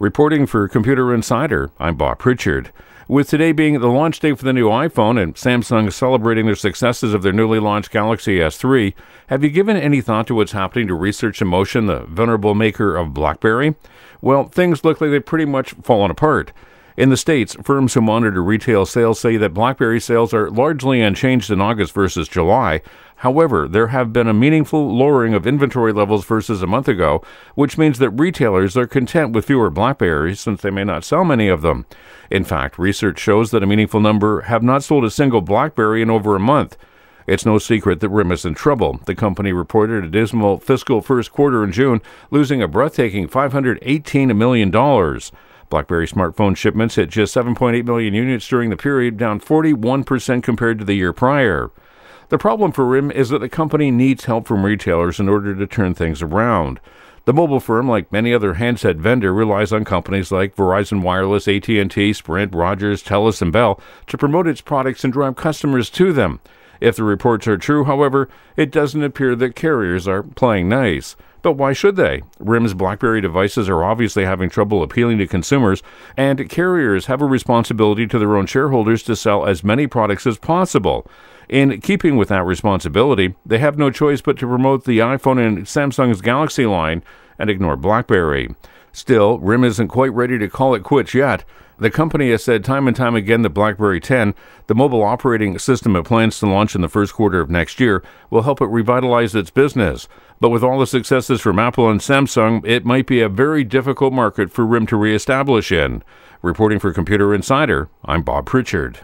Reporting for Computer Insider, I'm Bob Pritchard. With today being the launch day for the new iPhone and Samsung celebrating their successes of their newly launched Galaxy S3, have you given any thought to what's happening to Research in Motion, the venerable maker of BlackBerry? Well, things look like they've pretty much fallen apart. In the States, firms who monitor retail sales say that BlackBerry sales are largely unchanged in August versus July. However, there have been a meaningful lowering of inventory levels versus a month ago, which means that retailers are content with fewer Blackberries since they may not sell many of them. In fact, research shows that a meaningful number have not sold a single Blackberry in over a month. It's no secret that RIM is in trouble. The company reported a dismal fiscal first quarter in June, losing a breathtaking $518 million. BlackBerry smartphone shipments hit just 7.8 million units during the period, down 41% compared to the year prior. The problem for RIM is that the company needs help from retailers in order to turn things around. The mobile firm, like many other handset vendor, relies on companies like Verizon Wireless, AT&T, Sprint, Rogers, Telus, and Bell to promote its products and drive customers to them. If the reports are true, however, it doesn't appear that carriers are playing nice. But why should they? RIM's BlackBerry devices are obviously having trouble appealing to consumers, and carriers have a responsibility to their own shareholders to sell as many products as possible. In keeping with that responsibility, they have no choice but to promote the iPhone and Samsung's Galaxy line and ignore BlackBerry. Still, RIM isn't quite ready to call it quits yet. The company has said time and time again that BlackBerry 10, the mobile operating system it plans to launch in the first quarter of next year, will help it revitalize its business. But with all the successes from Apple and Samsung, it might be a very difficult market for RIM to reestablish in. Reporting for Computer Insider, I'm Bob Pritchard.